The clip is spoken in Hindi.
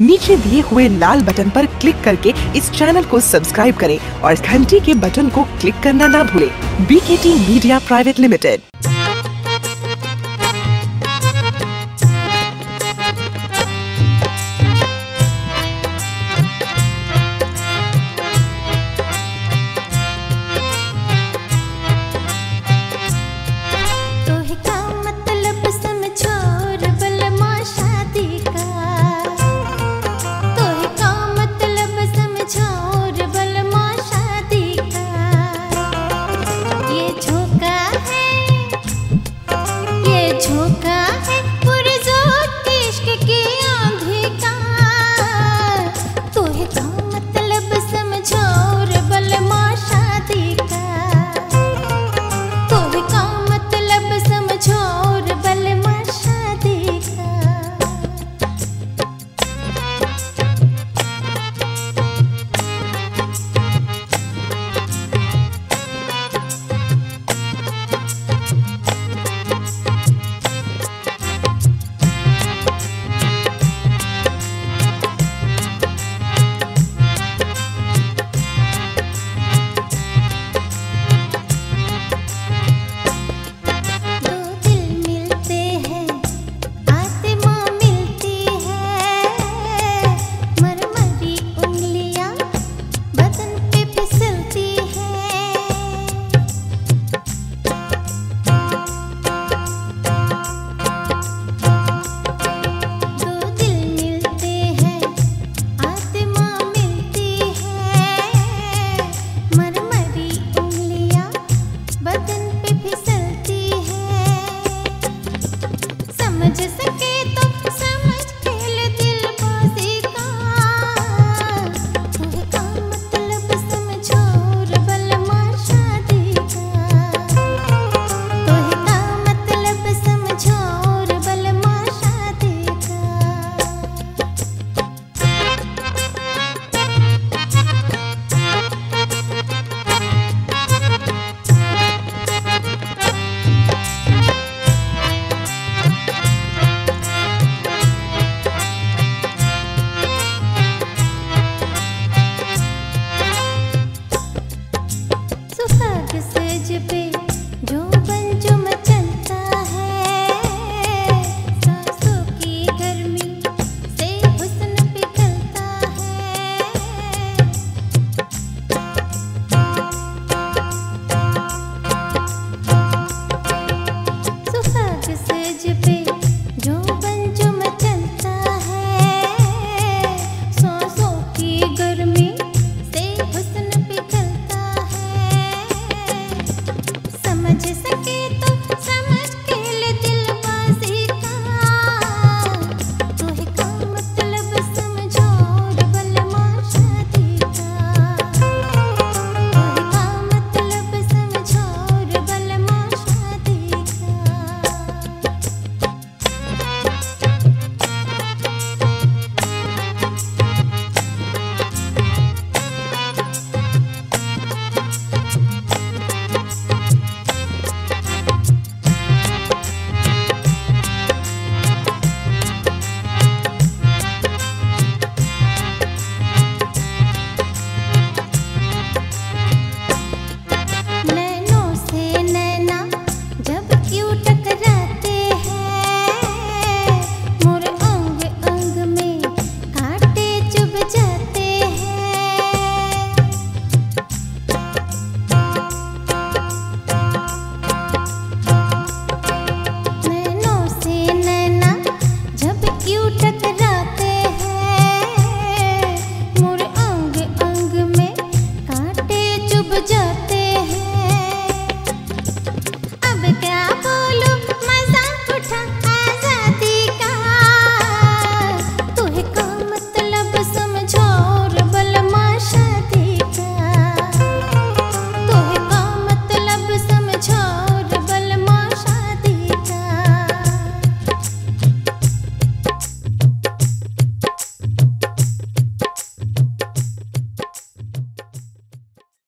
नीचे दिए हुए लाल बटन पर क्लिक करके इस चैनल को सब्सक्राइब करें और घंटी के बटन को क्लिक करना ना भूलें। BKT media private limited